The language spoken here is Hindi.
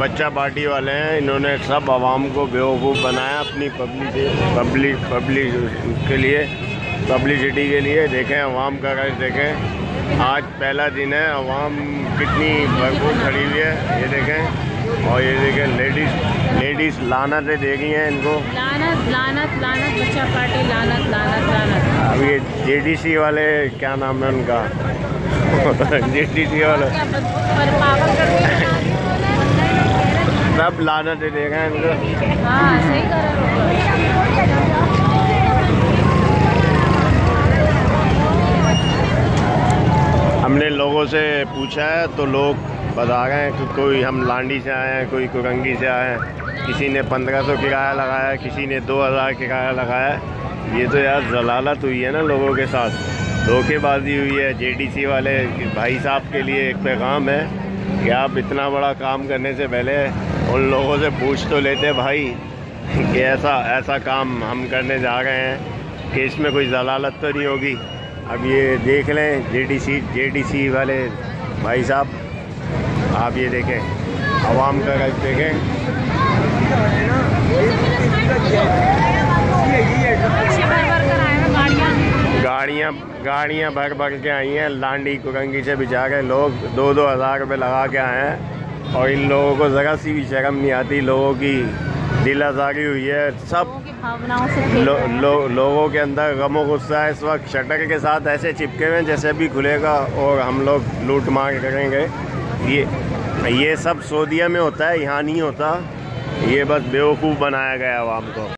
बच्चा पार्टी वाले हैं इन्होंने सब आवाम को बेवकूफ़ बनाया अपनी पब्लिक पब्लिक पब्लिक के लिए पब्लिसिटी के लिए। देखें आवाम का रश देखें आज पहला दिन है आवाम कितनी भरपूर खड़ी हुई है ये देखें। और ये देखें लेडीज़ लेडीज़ लानतें देखी हैं इनको। लानत लानत लानत बच्चा पार्टी लानत लानत लानत। अब ये जेडीसी वाले क्या नाम है उनका? जेडीसी वाले। सब लानतें देखें इनको। हाँ सही कर हो। हमने लोगों से पूछा है तो लोग बता रहे हैं कि कोई हम लांडी से आए हैं कोई कुरंगी से आए हैं। किसी ने पंद्रह सौ किराया लगाया किसी ने दो हज़ार किराया लगाया ये तो यार जलालत हुई है ना लोगों के साथ। धोखेबाजी हुई है जेडीसी वाले भाई साहब के लिए एक पैगाम है कि आप इतना बड़ा काम करने से पहले उन लोगों से पूछ तो लेते, भाई, कि ऐसा ऐसा काम हम करने जा रहे हैं कि इसमें कोई जलालत तो नहीं होगी? अब ये देख लें, जेडीसी जेडीसी वाले भाई साहब, आप ये देखें, आवाम का रश देखें। गाड़ियाँ गाड़ियाँ भर भर के आई हैं, लांडी कुरंगी से बिछा के लोग दो दो हज़ार रुपये लगा के आए हैं। और इन लोगों को ज़रा सी भी शर्म नहीं आती लोगों की दिल आज़ारी हुई है। सब लोगों भावनाओं से लो, लो, लोगों के अंदर गमो गुस्सा है। इस वक्त शटर के साथ ऐसे चिपके हुए हैं जैसे भी खुलेगा और हम लोग लूट मार करेंगे। ये ये सब सोदिया में होता है यहाँ नहीं होता। ये बस बेवकूफ़ बनाया गया आवाम को।